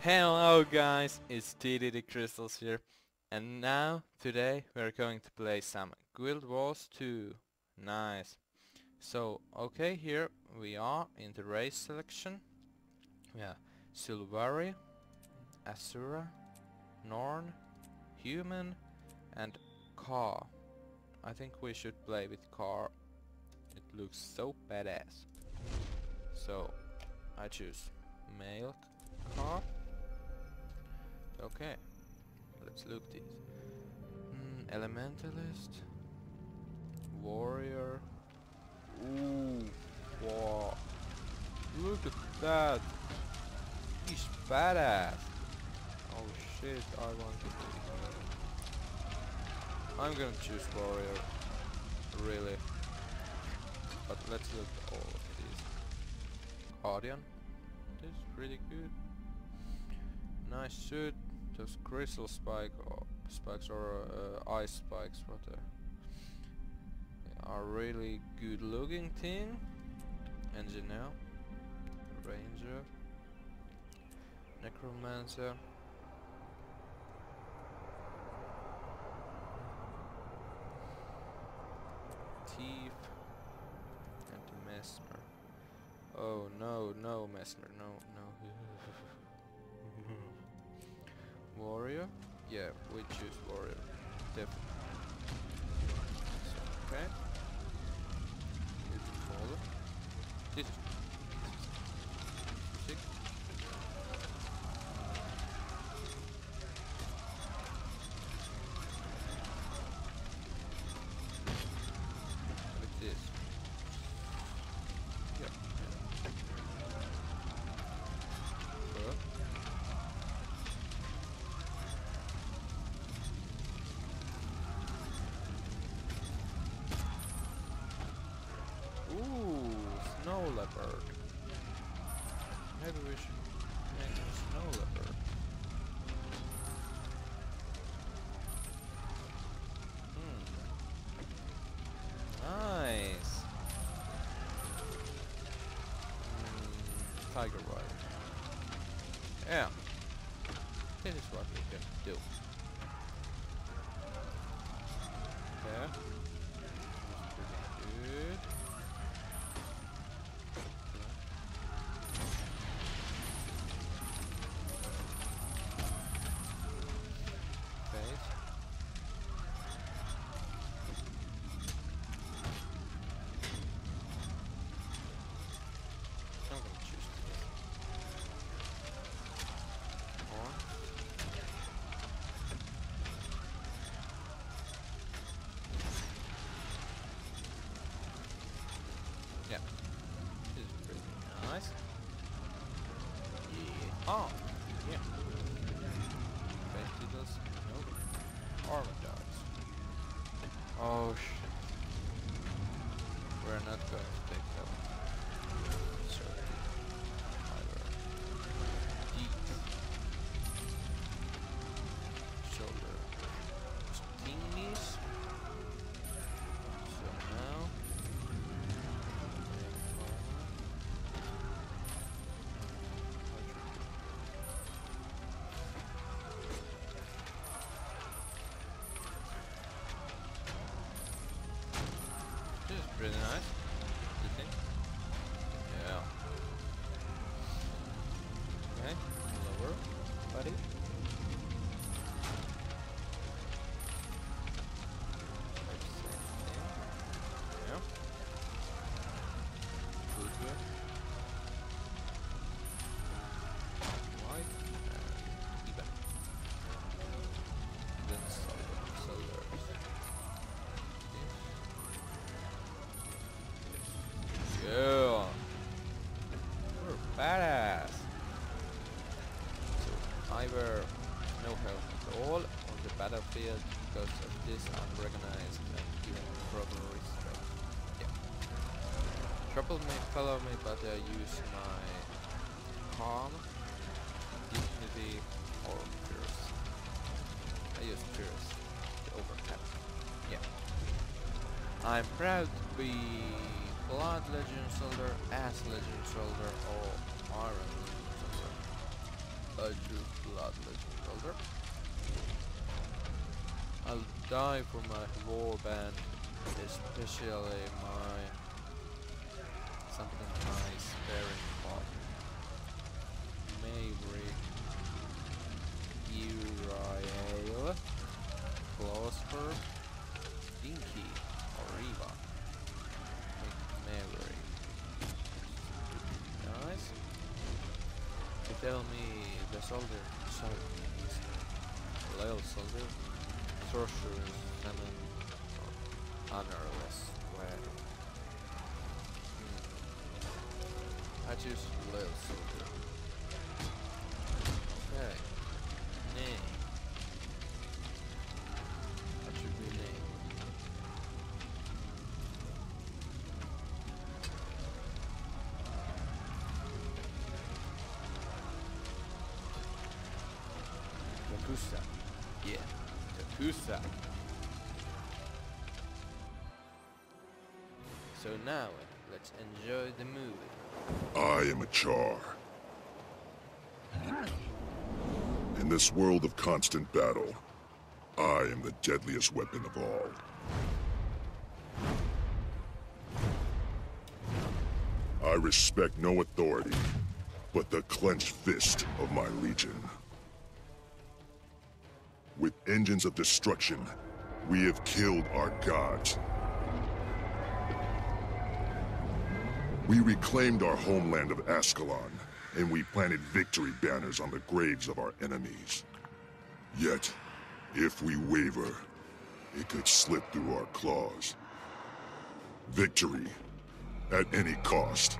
Hello guys, it's TDD Crystals here and now, today, we're going to play some Guild Wars 2. Nice. So, okay, here we are in the race selection. Yeah, Sylvari, Asura, Norn, Human and Charr. I think we should play with Charr. It looks so badass. So, I choose male. Okay, let's look at this. Mm, elementalist, warrior. Ooh, wow! Look at that. He's badass. Oh shit! I want to be. I'm gonna choose warrior. Really. But let's look at all of these. Guardian. This is pretty good. Nice suit those crystal spike or spikes or uh, ice spikes rather are really good looking thing. Engineer. Ranger. Necromancer. Thief. And mesmer oh no no mesmer. No no Warrior? Yeah, we choose warrior. Definitely. Okay. This is leopard. Maybe we should make a snow leopard. Hmm. Nice. Mm, tiger ride. Yeah. This is what we can do. Okay. Good. Nice. Yeah. Oh, Yeah. We're badass. So either no help at all on the battlefield because of this unrecognized and even proper respect. Yeah. Trouble may follow me but I use my calm, dignity or fierce. I use fierce to overcap. Yeah. I'm proud to be Blood Legend Soldier, Ass Legend Soldier, or Iron Legend Soldier. I to Blood Legend Soldier. I'll die for my warband, especially my something nice, very hot. Maverick, Uriel, Clawspur, Dinky, tell me the soldier, sorry, Loyal soldier, sorcerers, summon, or honorless wear. Hmm. I choose Loyal soldier. Okay. Yakuza. Yeah, Yakuza. So now, uh, let's enjoy the movie. I am a Charr. In this world of constant battle, I am the deadliest weapon of all. I respect no authority but the clenched fist of my legion. With engines of destruction, we have killed our gods. We reclaimed our homeland of Ascalon, and we planted victory banners on the graves of our enemies. Yet, if we waver, it could slip through our claws. Victory, at any cost.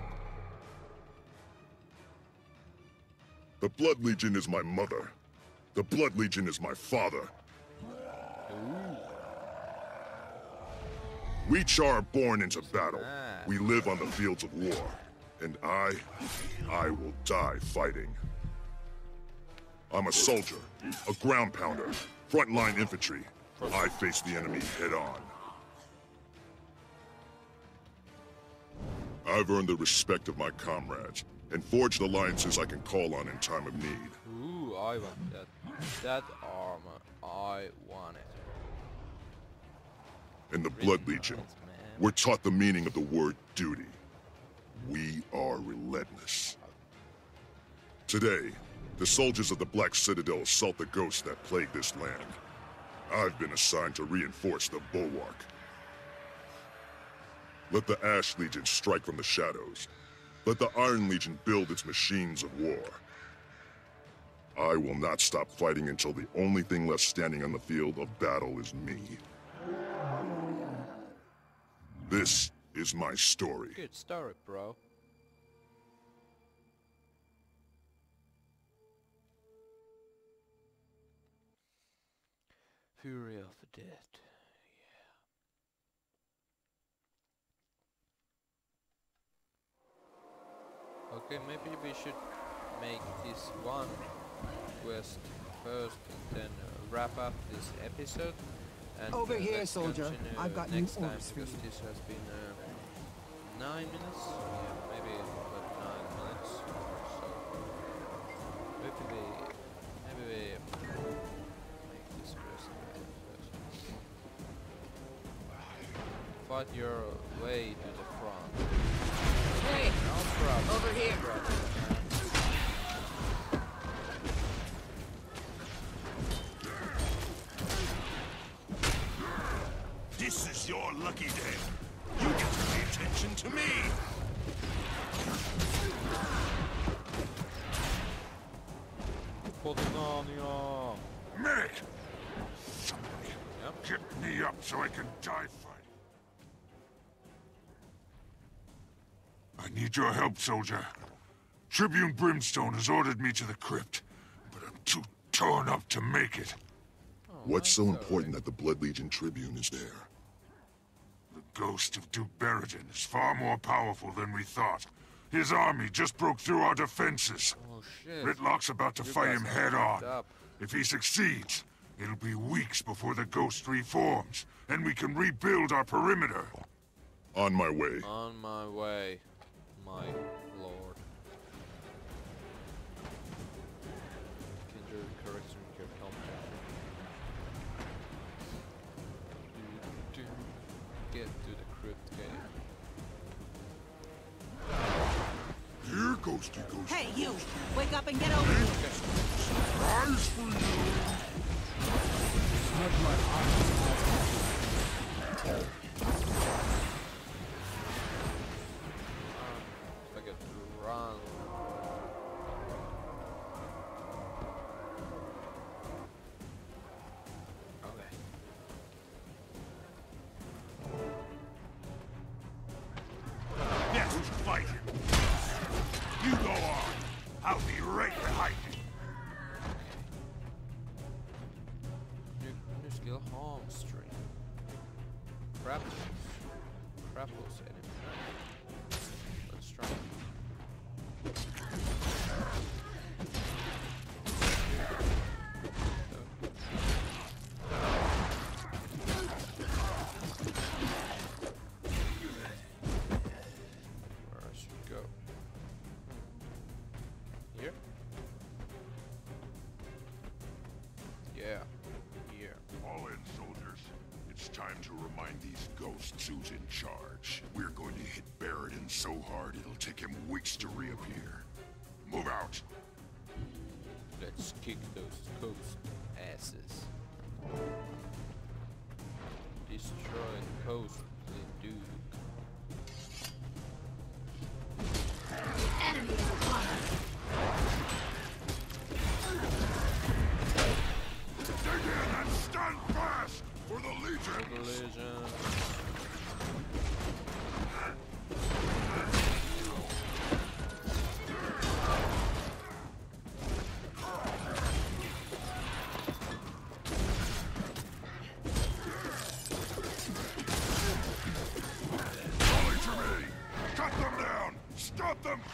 The Blood Legion is my mother. The Blood Legion is my father. We Charr are born into battle. We live on the fields of war. And I, I will die fighting. I'm a soldier, a ground pounder, frontline infantry. I face the enemy head on. I've earned the respect of my comrades and forged alliances I can call on in time of need. I want that. That armor, I want it. In the Blood Legion, we're taught the meaning of the word duty. We are relentless. Today, the soldiers of the Black Citadel assault the ghosts that plague this land. I've been assigned to reinforce the bulwark. Let the Ash Legion strike from the shadows. Let the Iron Legion build its machines of war. I will not stop fighting until the only thing left standing on the field of battle is me. This is my story. Good story, bro. Fury of the Dead. Yeah. Okay, maybe we should make this one quest first and then uh, wrap up this episode. And Over uh, here, soldier. I've got new next time orders for because you. this has been uh, nine minutes. Yeah, maybe about nine minutes. So maybe we maybe we make this person first. Fight your way to the front. Hey, No problem. over here. Problem, to me. Poznania. Medic! Somebody Yep. get me up so I can die fighting. I need your help, soldier. Tribune Brimstone has ordered me to the crypt, but I'm too torn up to make it. Oh, What's so important that the Blood Legion Tribune is there? The ghost of Duke Barradin is far more powerful than we thought. His army just broke through our defenses. Oh shit. Rytlock's about to You fight him head on. up. If he succeeds, it'll be weeks before the ghost reforms, and we can rebuild our perimeter. On my way. On my way, my Hey, you! Wake up and get over here! Rise for you! If I home stream. Grapples. Enemy. Let's try. Where go? Hmm. Here? Yeah. Time to remind these ghosts who's in charge. We're going to hit Barradin so hard it'll take him weeks to reappear. Move out. Let's kick those ghost asses. Destroy the Coast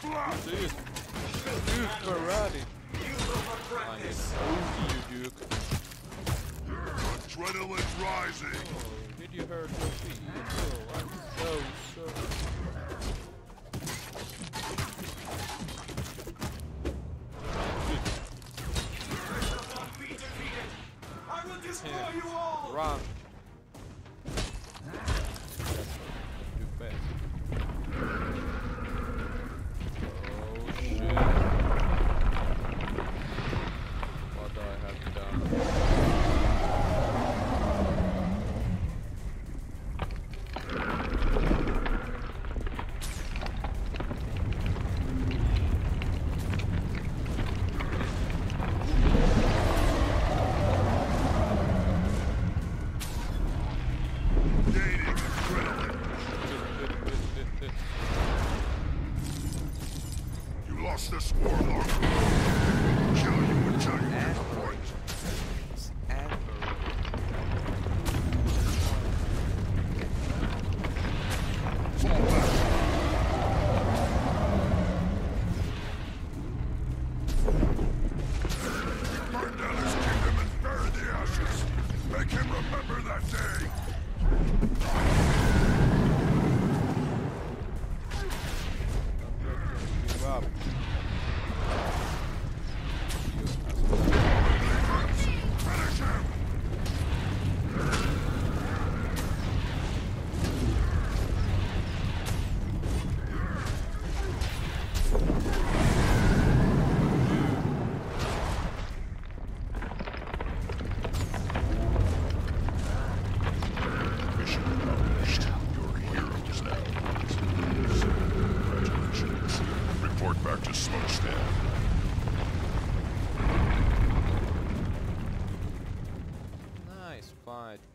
flat. Dude, Ferrari. I get you, Duke. Adrenaline's rising. Oh, did you hurt your feet? Oh, I'm so sorry. I will destroy you all! Run.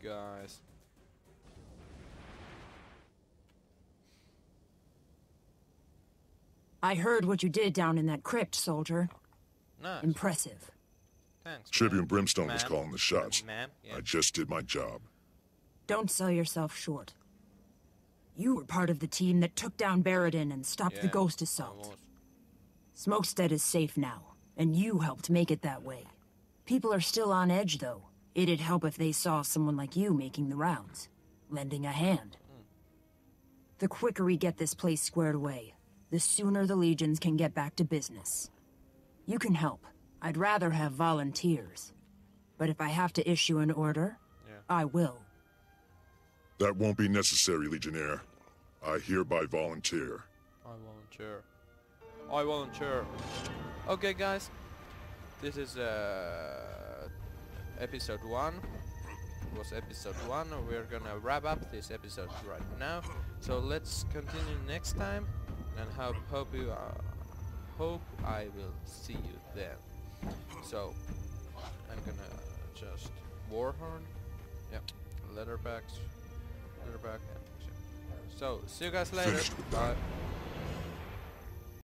Guys. I heard what you did down in that crypt, soldier. Nice. Impressive. Thanks. Tribune ma'am. Brimstone was calling the shots. Ma'am. Yeah. I just did my job. Don't sell yourself short. You were part of the team that took down Barradin and stopped the ghost assault. was. Smokestead is safe now, and you helped make it that way. People are still on edge, though. It'd help if they saw someone like you making the rounds, lending a hand. The quicker we get this place squared away, the sooner the legions can get back to business. You can help. I'd rather have volunteers. But if I have to issue an order, Yeah. I will. That won't be necessary, Legionnaire. I hereby volunteer. I volunteer. I volunteer. Okay guys, this is uh, episode 1. Was episode 1. We're gonna wrap up this episode right now. So let's continue next time and hope, hope you uh, hope I will see you then. So I'm gonna just Warhorn. Yep. Leatherbacks. Leatherback. Yeah. So see you guys later. Bye.